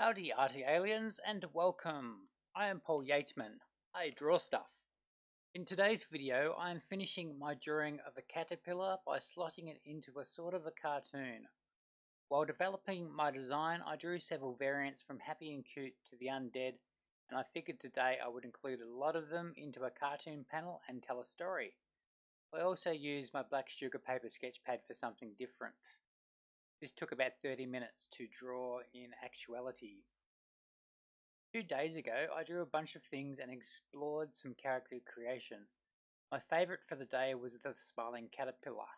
Howdy arty aliens and welcome! I am Paul Yeatman. I draw stuff. In today's video I am finishing my drawing of a caterpillar by slotting it into a sort of a cartoon. While developing my design I drew several variants from happy and cute to the undead and I figured today I would include a lot of them into a cartoon panel and tell a story. I also used my black sugar paper sketch pad for something different. This took about 30 minutes to draw in actuality. Two days ago, I drew a bunch of things and explored some character creation. My favourite for the day was the smiling caterpillar.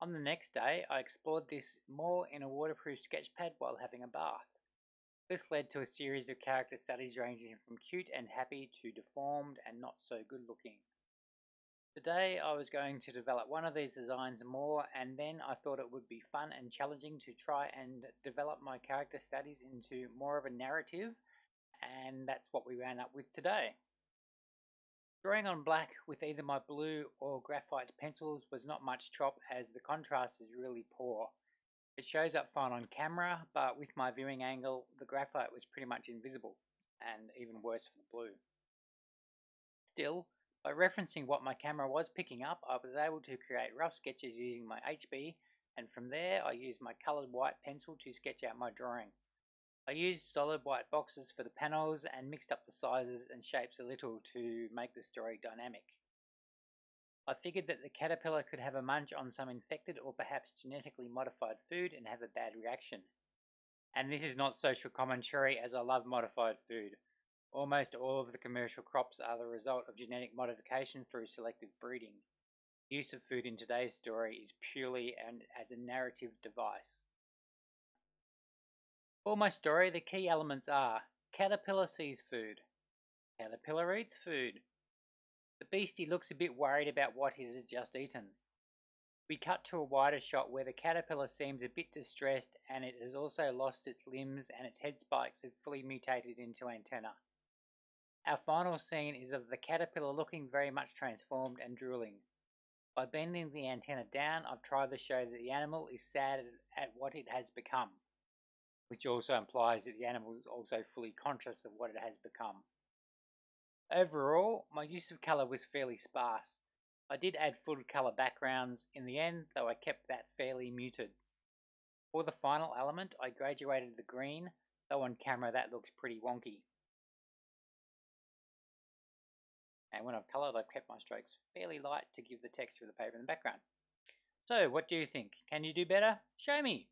On the next day, I explored this more in a waterproof sketchpad while having a bath. This led to a series of character studies ranging from cute and happy to deformed and not so good looking. Today I was going to develop one of these designs more and then I thought it would be fun and challenging to try and develop my character studies into more of a narrative and that's what we ran up with today. Drawing on black with either my blue or graphite pencils was not much chop as the contrast is really poor. It shows up fine on camera but with my viewing angle the graphite was pretty much invisible and even worse for the blue. Still, by referencing what my camera was picking up, I was able to create rough sketches using my HB and from there I used my coloured white pencil to sketch out my drawing. I used solid white boxes for the panels and mixed up the sizes and shapes a little to make the story dynamic. I figured that the caterpillar could have a munch on some infected or perhaps genetically modified food and have a bad reaction. And this is not social commentary as I love modified food. Almost all of the commercial crops are the result of genetic modification through selective breeding. Use of food in today's story is purely and as a narrative device. For my story, the key elements are Caterpillar sees food. Caterpillar eats food. The beastie looks a bit worried about what he has just eaten. We cut to a wider shot where the caterpillar seems a bit distressed and it has also lost its limbs and its head spikes have fully mutated into antennae. Our final scene is of the caterpillar looking very much transformed and drooling. By bending the antenna down, I've tried to show that the animal is sad at what it has become, which also implies that the animal is also fully conscious of what it has become. Overall, my use of colour was fairly sparse. I did add full colour backgrounds in the end, though I kept that fairly muted. For the final element, I graduated the green, though on camera that looks pretty wonky. And when I've coloured I've kept my strokes fairly light to give the texture of the paper in the background. So what do you think? Can you do better? Show me!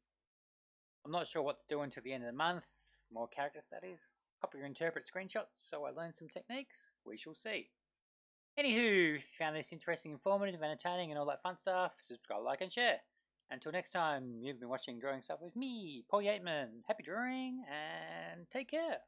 I'm not sure what to do until the end of the month, more character studies, copy or interpret screenshots so I learn some techniques, we shall see. Anywho, if you found this interesting, informative, entertaining and all that fun stuff, subscribe, like and share. Until next time, you've been watching Drawing Stuff with me, Paul Yeatman. Happy drawing and take care.